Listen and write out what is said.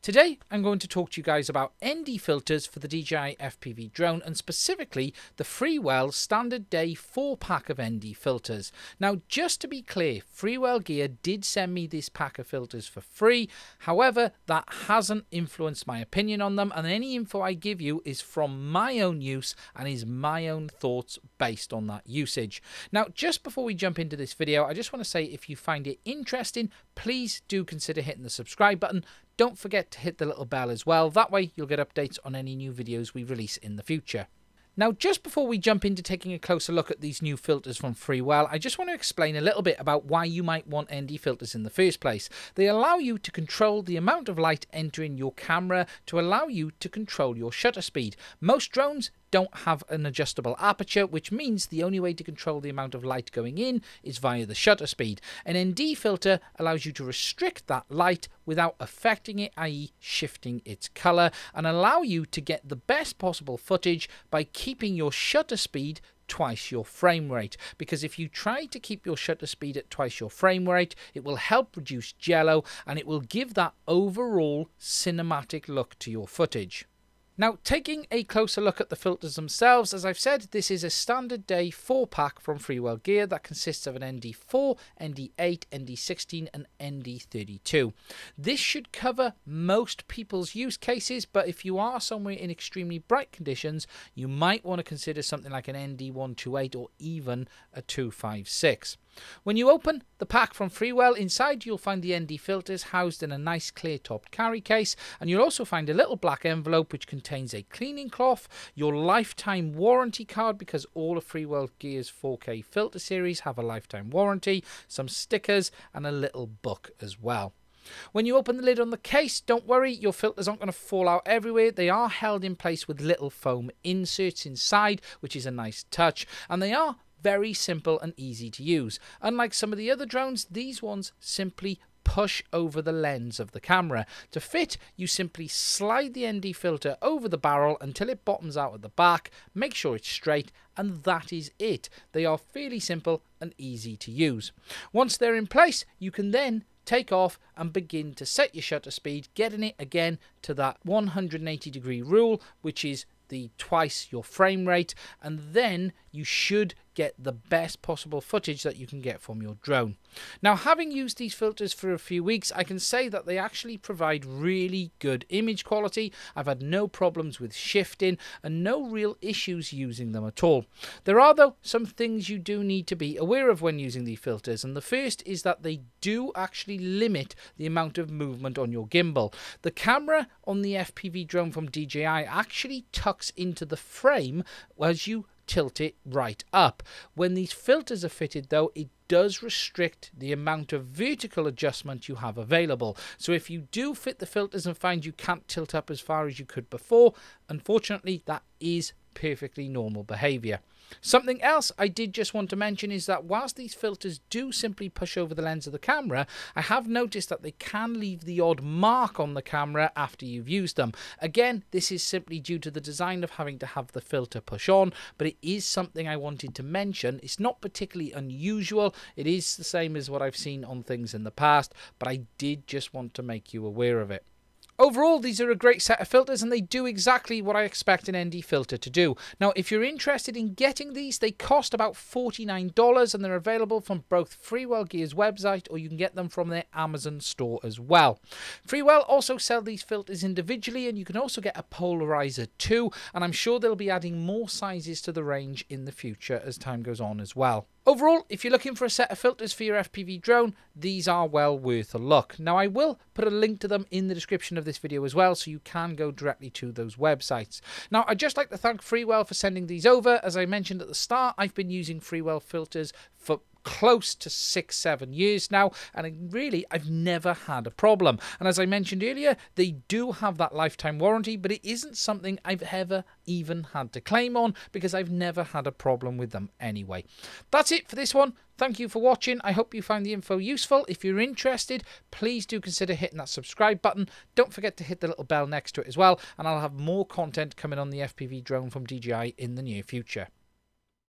Today, I'm going to talk to you guys about ND filters for the DJI FPV drone and specifically the Freewell Standard Day 4 pack of ND filters. Now, just to be clear, Freewell Gear did send me this pack of filters for free. However, that hasn't influenced my opinion on them, and any info I give you is from my own use and is my own thoughts based on that usage. Now, just before we jump into this video, I just want to say if you find it interesting, please do consider hitting the subscribe button don't forget to hit the little bell as well. That way you'll get updates on any new videos we release in the future. Now, just before we jump into taking a closer look at these new filters from Freewell, I just want to explain a little bit about why you might want ND filters in the first place. They allow you to control the amount of light entering your camera to allow you to control your shutter speed. Most drones don't have an adjustable aperture, which means the only way to control the amount of light going in is via the shutter speed. An ND filter allows you to restrict that light without affecting it, i.e. shifting its color, and allow you to get the best possible footage by keeping your shutter speed twice your frame rate because if you try to keep your shutter speed at twice your frame rate it will help reduce jello and it will give that overall cinematic look to your footage. Now, taking a closer look at the filters themselves, as I've said, this is a standard day 4-pack from Freewell Gear that consists of an ND4, ND8, ND16 and ND32. This should cover most people's use cases, but if you are somewhere in extremely bright conditions, you might want to consider something like an ND128 or even a 256. When you open the pack from Freewell, inside you'll find the ND filters housed in a nice clear topped carry case, and you'll also find a little black envelope which contains a cleaning cloth, your lifetime warranty card, because all of Freewell Gear's 4K filter series have a lifetime warranty, some stickers, and a little book as well. When you open the lid on the case, don't worry, your filters aren't going to fall out everywhere. They are held in place with little foam inserts inside, which is a nice touch, and they are very simple and easy to use. Unlike some of the other drones, these ones simply push over the lens of the camera. To fit, you simply slide the ND filter over the barrel until it bottoms out at the back, make sure it's straight, and that is it. They are fairly simple and easy to use. Once they're in place, you can then take off and begin to set your shutter speed, getting it again to that 180 degree rule, which is the twice your frame rate, and then you should get the best possible footage that you can get from your drone. Now, having used these filters for a few weeks, I can say that they actually provide really good image quality. I've had no problems with shifting and no real issues using them at all. There are, though, some things you do need to be aware of when using these filters, and the first is that they do actually limit the amount of movement on your gimbal. The camera on the FPV drone from DJI actually tucks into the frame as you tilt it right up. When these filters are fitted though, it does restrict the amount of vertical adjustment you have available. So if you do fit the filters and find you can't tilt up as far as you could before, unfortunately that is perfectly normal behavior. Something else I did just want to mention is that whilst these filters do simply push over the lens of the camera, I have noticed that they can leave the odd mark on the camera after you've used them. Again, this is simply due to the design of having to have the filter push on, but it is something I wanted to mention. It's not particularly unusual. It is the same as what I've seen on things in the past, but I did just want to make you aware of it. Overall, these are a great set of filters and they do exactly what I expect an ND filter to do. Now, if you're interested in getting these, they cost about $49 and they're available from both Freewell Gear's website or you can get them from their Amazon store as well. Freewell also sell these filters individually and you can also get a polarizer too, and I'm sure they'll be adding more sizes to the range in the future as time goes on as well. Overall, if you're looking for a set of filters for your FPV drone, these are well worth a look. Now, I will put a link to them in the description of this video as well, so you can go directly to those websites. Now, I'd just like to thank Freewell for sending these over. As I mentioned at the start, I've been using Freewell filters for close to six, seven years now, and really, I've never had a problem. And as I mentioned earlier, they do have that lifetime warranty, but it isn't something I've ever even had to claim on because I've never had a problem with them anyway. That's it for this one. Thank you for watching. I hope you found the info useful. If you're interested, please do consider hitting that subscribe button. Don't forget to hit the little bell next to it as well, and I'll have more content coming on the FPV drone from DJI in the near future.